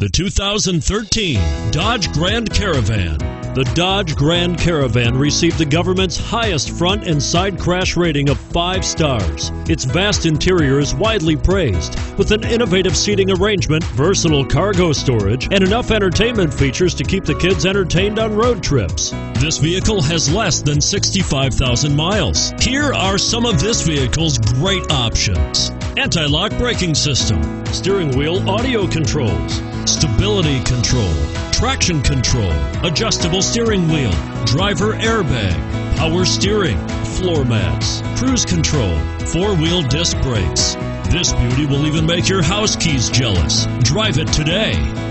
The 2013 Dodge Grand Caravan. The Dodge Grand Caravan received the government's highest front and side crash rating of five stars. Its vast interior is widely praised, with an innovative seating arrangement, versatile cargo storage, and enough entertainment features to keep the kids entertained on road trips. This vehicle has less than 65,000 miles. Here are some of this vehicle's great options anti lock braking system, steering wheel audio controls, stability control, traction control, adjustable steering wheel, driver airbag, power steering, floor mats, cruise control, four wheel disc brakes. This beauty will even make your house keys jealous. Drive it today.